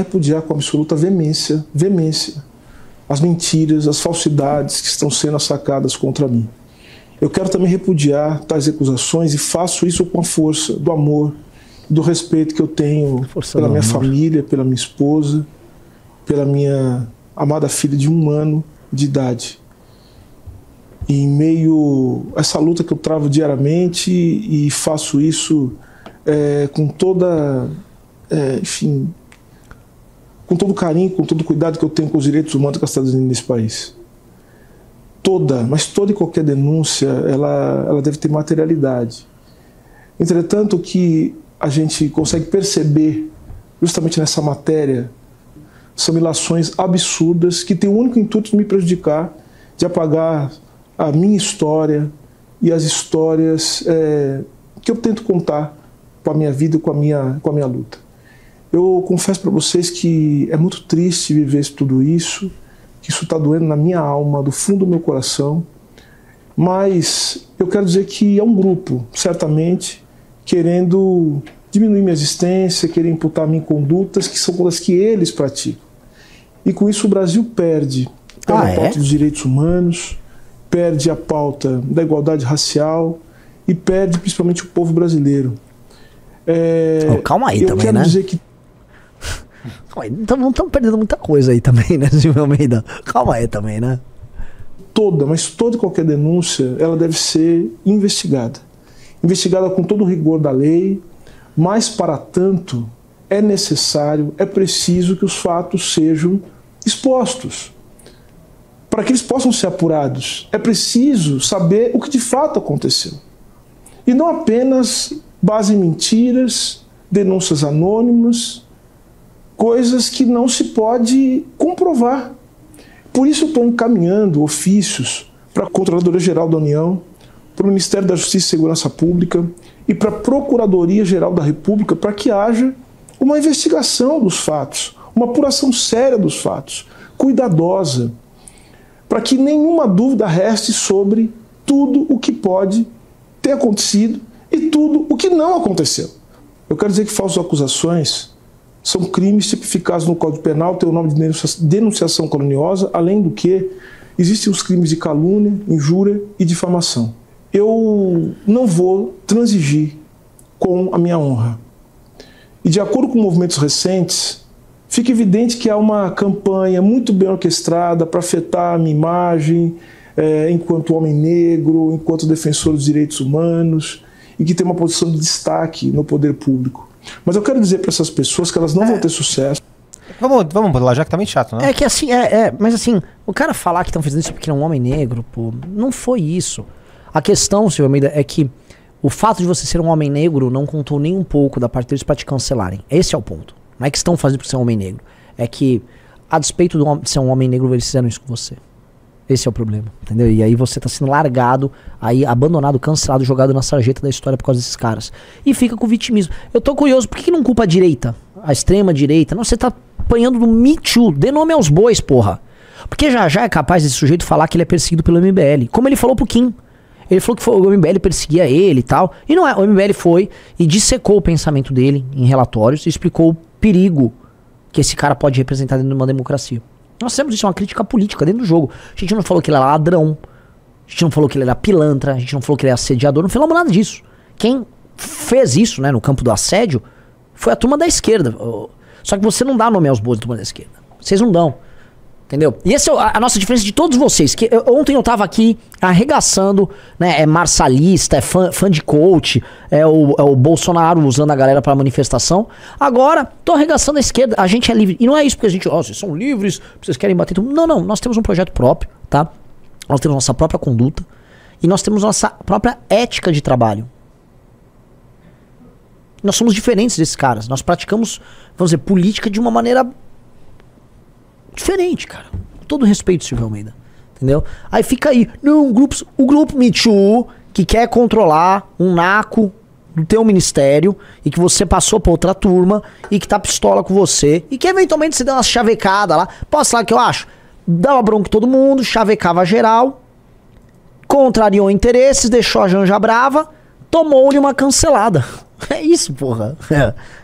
repudiar com absoluta veemência, veemência, as mentiras, as falsidades que estão sendo sacadas contra mim. Eu quero também repudiar tais acusações e faço isso com a força do amor, do respeito que eu tenho Força pela minha amor. família, pela minha esposa, pela minha amada filha de um ano de idade. E em meio a essa luta que eu travo diariamente e faço isso é, com toda, é, enfim, com todo o carinho, com todo o cuidado que eu tenho com os direitos humanos que está dizendo nesse país. Toda, mas toda e qualquer denúncia, ela, ela deve ter materialidade. Entretanto, o que a gente consegue perceber justamente nessa matéria são ilações absurdas que têm o único intuito de me prejudicar, de apagar a minha história e as histórias é, que eu tento contar com a minha vida, com a minha, com a minha luta. Eu confesso para vocês que é muito triste viver tudo isso, que isso está doendo na minha alma, do fundo do meu coração, mas eu quero dizer que é um grupo, certamente, querendo diminuir minha existência, querer imputar a mim condutas que são coisas que eles praticam. E com isso o Brasil perde. Perde Ah, a é? pauta dos direitos humanos, perde a pauta da igualdade racial e perde principalmente o povo brasileiro. É, Ô, calma aí eu também, quero né? dizer que Calma aí, Então não estamos perdendo muita coisa aí também, né, Silvio Almeida? Calma aí também, né? toda, mas toda e qualquer denúncia, ela deve ser investigada. Investigada com todo o rigor da lei, mas para tanto é necessário, é preciso que os fatos sejam expostos. Para que eles possam ser apurados, é preciso saber o que de fato aconteceu. E não apenas base em mentiras, denúncias anônimas, coisas que não se pode comprovar. Por isso eu estou encaminhando ofícios para a Controladoria-Geral da União, para o Ministério da Justiça e Segurança Pública e para a Procuradoria-Geral da República para que haja uma investigação dos fatos, uma apuração séria dos fatos, cuidadosa, para que nenhuma dúvida reste sobre tudo o que pode ter acontecido e tudo o que não aconteceu. Eu quero dizer que falsas acusações são crimes tipificados no Código Penal, tem o nome de denuncia- denunciação caluniosa, além do que existem os crimes de calúnia, injúria e difamação. Eu não vou transigir com a minha honra. E de acordo com movimentos recentes, fica evidente que há uma campanha muito bem orquestrada para afetar a minha imagem eh, enquanto homem negro, enquanto defensor dos direitos humanos e que tem uma posição de destaque no poder público. Mas eu quero dizer para essas pessoas que elas não vão ter sucesso. Vamos, vamos lá, já que tá meio chato, né? É que assim, é, é, mas assim, o cara falar que estão fazendo isso porque ele é um homem negro, pô, não foi isso. A questão, Silvio Almeida, é que o fato de você ser um homem negro não contou nem um pouco da parte deles pra te cancelarem. Esse é o ponto. Não é que estão fazendo por ser um homem negro. É que, a despeito de ser um homem negro, eles fizeram isso com você. Esse é o problema, entendeu? E aí você tá sendo largado, aí abandonado, cancelado, jogado na sarjeta da história por causa desses caras. E fica com vitimismo. Eu tô curioso, por que, que não culpa a direita? A extrema direita? Não, você tá apanhando do Me Too. Dê nome aos bois, porra. Porque já já é capaz desse sujeito falar que ele é perseguido pelo MBL. Como ele falou pro Kim. Ele falou que foi, o MBL perseguia ele e tal. E não é. O MBL foi e dissecou o pensamento dele em relatórios e explicou o perigo que esse cara pode representar dentro de uma democracia. Nós temos isso, é uma crítica política dentro do jogo. A gente não falou que ele era ladrão, a gente não falou que ele era pilantra, a gente não falou que ele era assediador, não falamos nada disso. Quem fez isso, né, no campo do assédio, foi a turma da esquerda. Só que você não dá nome aos bois da turma da esquerda. Vocês não dão. Entendeu? E essa é a, nossa diferença de todos vocês. Que eu- ontem eu tava aqui arregaçando, né? É marçalista, é fã, fã de coach, é o, é o Bolsonaro usando a galera pra manifestação. Agora, tô arregaçando a esquerda. A gente é livre. E não é isso porque a gente, ó, vocês são livres, vocês querem bater tudo. Não, não. Nós temos um projeto próprio, tá? Nós temos nossa própria conduta. E nós temos nossa própria ética de trabalho. Nós somos diferentes desses caras. Nós praticamos, vamos dizer, política de uma maneira diferente, cara. Com todo respeito, Silvio Almeida. Entendeu? Aí fica aí. Não, grupos, o grupo Me Too, que quer controlar um naco do teu ministério e que você passou pra outra turma e que tá pistola com você e que eventualmente você deu uma chavecada lá. Posso falar o que eu acho? Dava bronca todo mundo, chavecava geral, contrariou interesses, deixou a Janja brava, tomou-lhe uma cancelada. É isso, porra.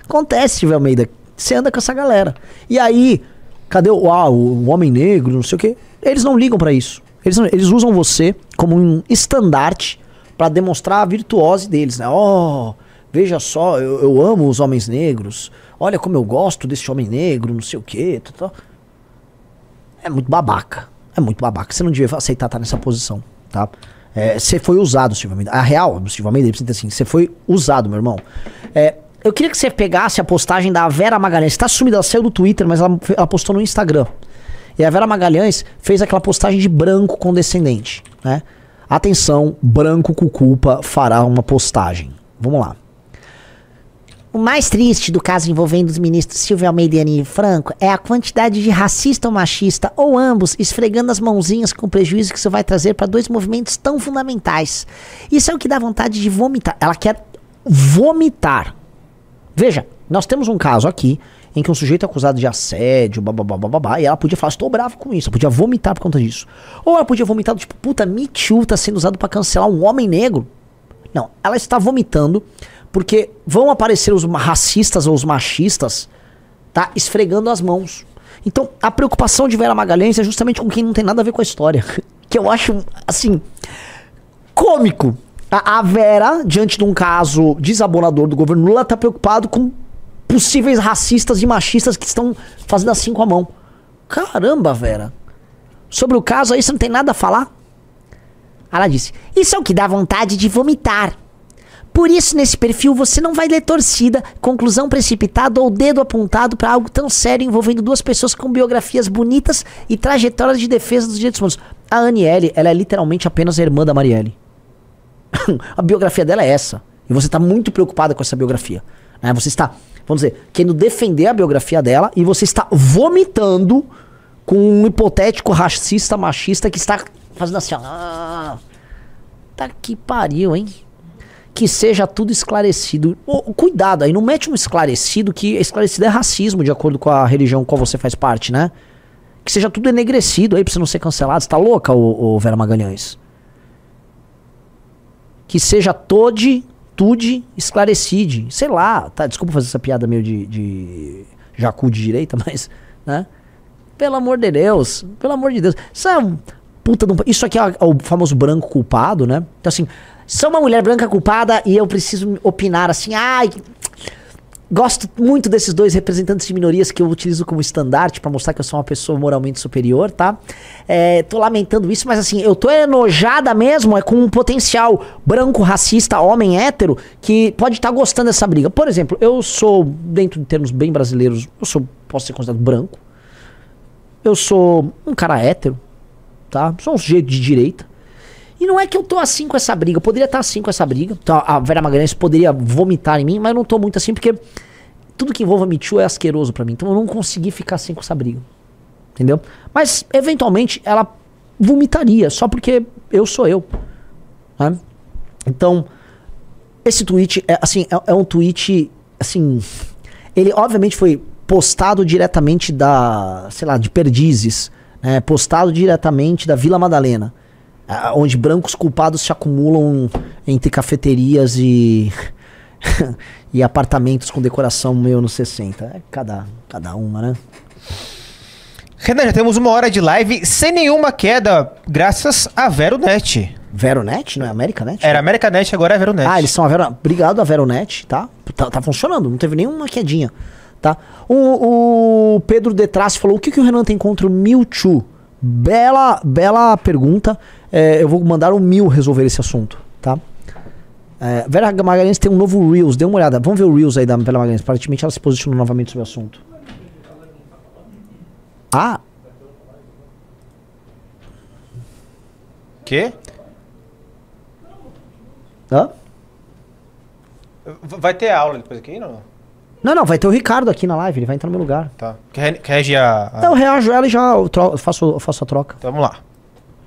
Acontece, Silvio Almeida. você anda com essa galera. E aí, cadê o, ah, o homem negro, não sei o quê? Eles não ligam pra isso. Eles, não- eles usam você como um estandarte pra demonstrar a virtuose deles, né? Oh, veja só, eu, eu amo os homens negros. Olha como eu gosto desse homem negro, não sei o quê. tal, tal. É muito babaca. É muito babaca. Você não devia aceitar estar nessa posição, tá? É, Você foi usado, Silvio Almeida. A real, Silvio Almeida, ele assim, você foi usado, meu irmão. É, eu queria que você pegasse a postagem da Vera Magalhães. Tá sumida, ela saiu do Twitter, mas ela, ela postou no Instagram. E a Vera Magalhães fez aquela postagem de branco condescendente, né? Atenção, branco com culpa fará uma postagem. Vamos lá. O mais triste do caso envolvendo os ministros Silvio Almeida e Franco é a quantidade de racista ou machista, ou ambos, esfregando as mãozinhas com o prejuízo que isso vai trazer para dois movimentos tão fundamentais. Isso é o que dá vontade de vomitar. Ela quer vomitar. Veja, nós temos um caso aqui em que um sujeito é acusado de assédio, babá, babá, e ela podia falar, estou bravo com isso, ela podia vomitar por conta disso. Ou ela podia vomitar tipo, puta, Me Too tá sendo usado para cancelar um homem negro. Não, ela está vomitando porque vão aparecer os racistas ou os machistas, tá? Esfregando as mãos. Então, a preocupação de Vera Magalhães é justamente com quem não tem nada a ver com a história. Que eu acho, assim, cômico. A, a Vera, diante de um caso desabonador do governo Lula, tá preocupado com possíveis racistas e machistas que estão fazendo assim com a mão. Caramba, Vera. Sobre o caso aí, você não tem nada a falar? Ela disse: Isso é o que dá vontade de vomitar. Por isso, nesse perfil, você não vai ler torcida, conclusão precipitada ou dedo apontado para algo tão sério envolvendo duas pessoas com biografias bonitas e trajetórias de defesa dos direitos humanos. A Aniele, ela é literalmente apenas a irmã da Marielle. a biografia dela é essa. E você está muito preocupada com essa biografia. né? Você está, vamos dizer, querendo defender a biografia dela e você está vomitando com um hipotético racista machista que está fazendo assim, ó. Ah, tá que pariu, hein? Que seja tudo esclarecido. Ô, cuidado aí, não mete um esclarecido que esclarecido é racismo, de acordo com a religião qual você faz parte, né? Que seja tudo enegrecido aí pra você não ser cancelado. Você tá louca, ô, ô Vera Magalhães? Que seja tode, tude, esclarecide. Sei lá, tá? Desculpa fazer essa piada meio de, de jacu de direita, mas, né? Pelo amor de Deus, pelo amor de Deus. Isso é um puta de um... Isso aqui é o famoso branco culpado, né? Então assim, sou uma mulher branca culpada e eu preciso opinar assim, ai... Gosto muito desses dois representantes de minorias que eu utilizo como estandarte pra mostrar que eu sou uma pessoa moralmente superior, tá? É, tô lamentando isso, mas assim, eu tô enojada mesmo é com um potencial branco, racista, homem hétero que pode estar gostando dessa briga. Por exemplo, eu sou, dentro de termos bem brasileiros, eu sou, posso ser considerado branco. Eu sou um cara hétero, tá? Sou um sujeito de direita. E não é que eu tô assim com essa briga. Eu poderia estar assim com essa briga. Então, a Vera Magalhães poderia vomitar em mim, mas eu não tô muito assim porque tudo que envolva Me Too é asqueroso pra mim. Então eu não consegui ficar assim com essa briga. Entendeu? Mas, eventualmente, ela vomitaria, só porque eu sou eu. né? Então, esse tweet, é, assim, é, é um tweet, assim... Ele, obviamente, foi postado diretamente da, sei lá, de Perdizes. né? postado diretamente da Vila Madalena. Ah, onde brancos culpados se acumulam entre cafeterias e... e apartamentos com decoração meio anos 60. É cada, cada uma, né? Renan, já temos uma hora de live sem nenhuma queda, graças a VeroNet. Veronet, não é Americanet? Era Americanet, agora é VeroNet. Ah, eles são a Vero... Obrigado a Veronet, tá? tá? tá funcionando, não teve nenhuma quedinha, tá? O, o Pedro Detrás falou, o que, que o Renan tem contra o Mewtwo? Bela, bela pergunta. É, eu vou mandar o Mil resolver esse assunto, tá? É, Vera Magalhães tem um novo Reels, dê uma olhada. Vamos ver o Reels aí da Vera Magalhães. Aparentemente ela se posicionou novamente sobre o assunto. Ah, Quê? hã? Vai ter aula depois aqui, não? Não, não, vai ter o Ricardo aqui na live, ele vai entrar no meu lugar. Tá. Quer, quer reagir a... a- Eu reajo ela e já eu tro- eu faço, eu faço a troca. Então vamos lá.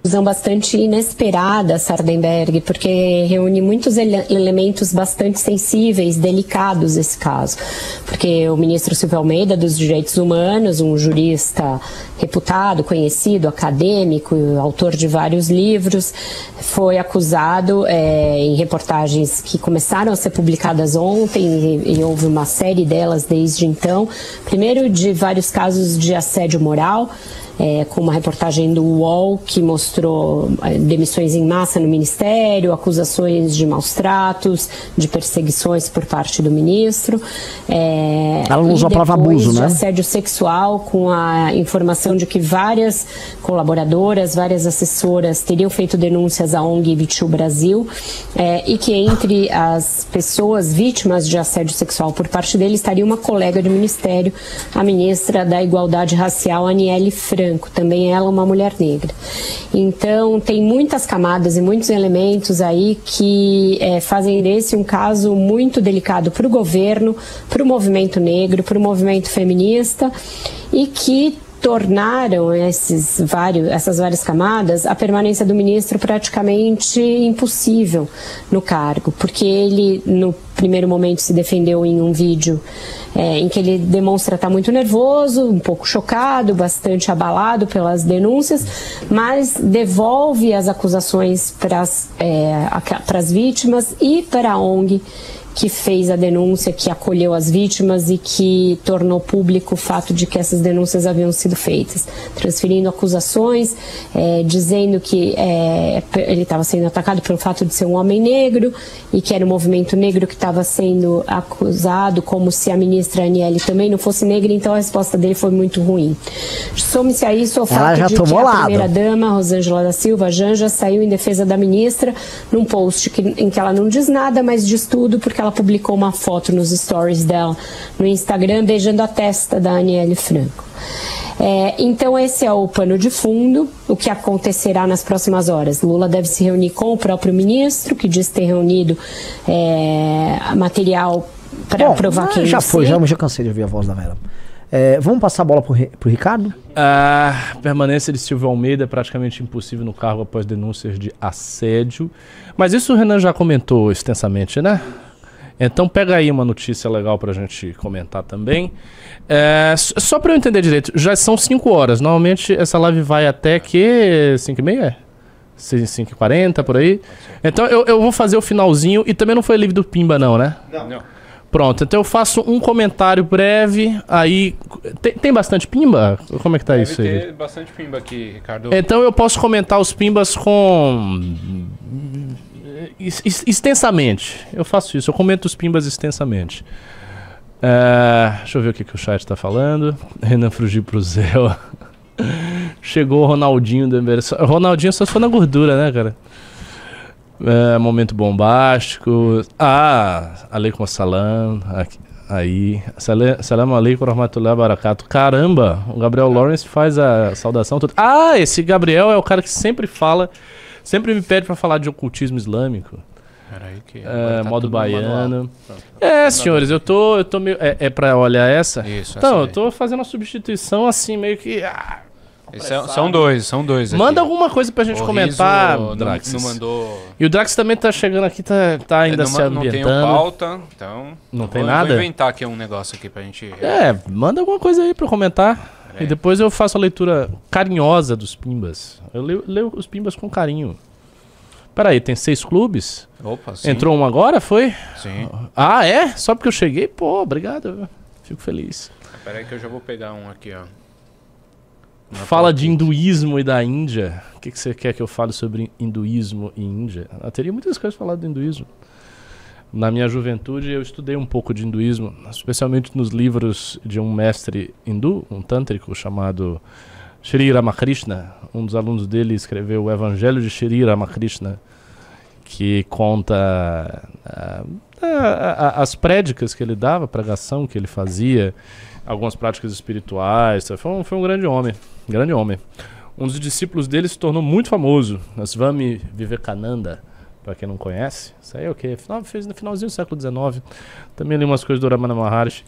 Conclusão bastante inesperada, Sardenberg, porque reúne muitos ele elementos bastante sensíveis, delicados esse caso. Porque o ministro Silvio Almeida, dos Direitos Humanos, um jurista reputado, conhecido, acadêmico, autor de vários livros, foi acusado é, em reportagens que começaram a ser publicadas ontem, e, e houve uma série delas desde então. Primeiro, de vários casos de assédio moral é, com uma reportagem do UOL que mostrou é, demissões em massa no Ministério, acusações de maus tratos, de perseguições por parte do ministro. É, Ela usou a palavra abuso, de né? assédio sexual, com a informação de que várias colaboradoras, várias assessoras teriam feito denúncias à ONG Bitu Brasil é, e que entre as pessoas vítimas de assédio sexual por parte dele estaria uma colega do Ministério, a ministra da Igualdade Racial, Aniele Franco branco, também ela uma mulher negra. Então, tem muitas camadas e muitos elementos aí que é, fazem desse um caso muito delicado para o governo, para o movimento negro, para o movimento feminista e que tornaram esses vários, essas várias camadas a permanência do ministro praticamente impossível no cargo, porque ele no primeiro momento se defendeu em um vídeo é, em que ele demonstra estar muito nervoso, um pouco chocado, bastante abalado pelas denúncias, mas devolve as acusações para as é, vítimas e para a ONG que fez a denúncia, que acolheu as vítimas e que tornou público o fato de que essas denúncias haviam sido feitas, transferindo acusações, é, dizendo que é, ele estava sendo atacado pelo fato de ser um homem negro e que era o movimento negro que estava sendo acusado, como se a ministra Aniele também não fosse negra, então a resposta dele foi muito ruim. Some-se a isso o fato de que a primeira-dama, Rosângela da Silva, Janja, saiu em defesa da ministra num post que, em que ela não diz nada, mas diz tudo porque ela ela publicou uma foto nos stories dela no Instagram beijando a testa da Aniele Franco. É, então, esse é o pano de fundo. O que acontecerá nas próximas horas? Lula deve se reunir com o próprio ministro, que diz ter reunido é, material para provar que Já foi, já, já cansei de ouvir a voz da Vera. É, vamos passar a bola pro, pro Ricardo? A permanência de Silvio Almeida é praticamente impossível no cargo após denúncias de assédio. Mas isso o Renan já comentou extensamente, né? Então pega aí uma notícia legal pra gente comentar também. É, só pra eu entender direito, já são 5 horas. Normalmente essa live vai até que 5 e meia? 5 e 40 por aí. Então eu, eu vou fazer o finalzinho e também não foi livre do Pimba não, né? Não. não. Pronto, então eu faço um comentário breve, aí... Tem, tem bastante pimba? Como é que tá Deve isso aí? Tem bastante pimba aqui, Ricardo. Então eu posso comentar os pimbas com extensamente. Eu faço isso, eu comento os pimbas extensamente. Uh, deixa eu ver o que, que o chat está falando. Renan Frugir pro Zéu. Chegou o Ronaldinho do Ronaldinho só for na gordura, né, cara? Uh, momento bombástico. Ah, Aleikum Salam. Aqui, aí. Salam Aleikum Rahmatullahi Barakatuh. Caramba, o Gabriel Lawrence faz a saudação. Ah, esse Gabriel é o cara que sempre fala Sempre me pede para falar de ocultismo islâmico. Peraí que é, tá modo baiano. É, senhores, eu tô, eu tô meio. É, é pra olhar essa? Isso, Então, eu tô fazendo uma substituição assim, meio que. Ah, é, são dois, são dois. Manda aqui. alguma coisa pra gente o comentar, Drax. Não, não, mandou. E o Drax também tá chegando aqui, tá, tá ainda não, se ambientando. Não tem pauta, então. Não tem nada? Vou inventar aqui um negócio aqui pra gente. É, manda alguma coisa aí pra eu comentar. É. E depois eu faço a leitura carinhosa dos Pimbas. Eu leio, leio os Pimbas com carinho. Peraí, tem seis clubes? Opa, sim. Entrou um agora, foi? Sim. Ah, é? Só porque eu cheguei? Pô, obrigado. Fico feliz. Peraí que eu já vou pegar um aqui, ó. Fala de hinduísmo e da Índia. O que, que você quer que eu fale sobre hinduísmo e Índia? Eu ah, teria muitas coisas para falar do hinduísmo. Na minha juventude, eu estudei um pouco de hinduísmo, especialmente nos livros de um mestre hindu, um tântrico chamado Shri Ramakrishna. Um dos alunos dele escreveu o Evangelho de Shri Ramakrishna, que conta uh, as prédicas que ele dava, a pregação que ele fazia, algumas práticas espirituais. Foi um, foi um grande homem, grande homem. Um dos discípulos dele se tornou muito famoso, Swami Vivekananda para quem não conhece. Isso aí é o que? Final, fez no finalzinho do século XIX. Também li umas coisas do Ramana Maharshi.